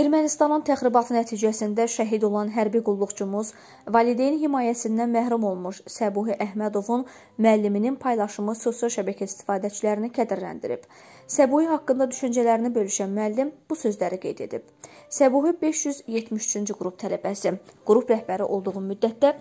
Ermənistanın təxribatı nəticəsində şəhid olan hərbi qulluqçumuz, valideyn himayəsindən məhrum olmuş Səbuhi Əhmədovun müəlliminin paylaşımı sosial şəbəkə istifadəçilərini kədərləndirib. Səbuhi haqqında düşüncələrini bölüşən müəllim bu sözləri qeyd edib. Səbuhi 573-cü qrup tələbəsi, qrup rəhbəri olduğu müddətdə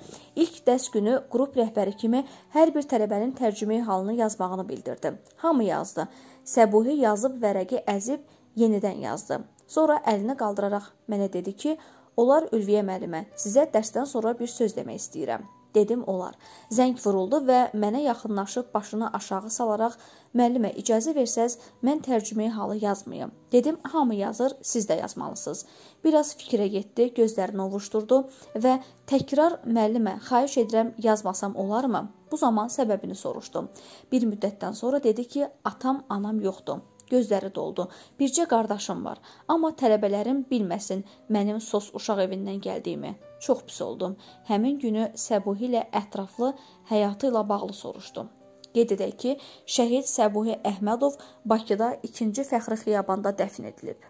ilk dərs günü qrup rəhbəri kimi hər bir tələbənin tərcümeyi halını yazmağını bildirdi. Hamı yazdı. Səbuhi yazıb vərəqi əzib yenidən yazdı. Sonra əlini qaldıraraq mənə dedi ki, olar Ülviyə müəllimə, sizə dərsdən sonra bir söz demək istəyirəm. Dedim olar. Zəng vuruldu və mənə yaxınlaşıb başını aşağı salaraq müəllimə icazə versəz mən tərcüməyi halı yazmayım. Dedim hamı yazır, siz də yazmalısınız. Biraz fikrə getdi, gözlərini ovuşdurdu və təkrar müəllimə xahiş edirəm yazmasam olarmı? Bu zaman səbəbini soruşdum. Bir müddətdən sonra dedi ki, atam, anam yoxdur. Gözləri doldu. Bircə qardaşım var, amma tələbələrim bilməsin mənim sos uşaq evindən gəldiyimi. Çox pis oldum. Həmin günü Səbuhi ilə ətraflı həyatı ilə bağlı soruşdum. Qeyd edək ki, şəhid Səbuhi Əhmədov Bakıda 2-ci Fəxri xiyabanda dəfn edilib.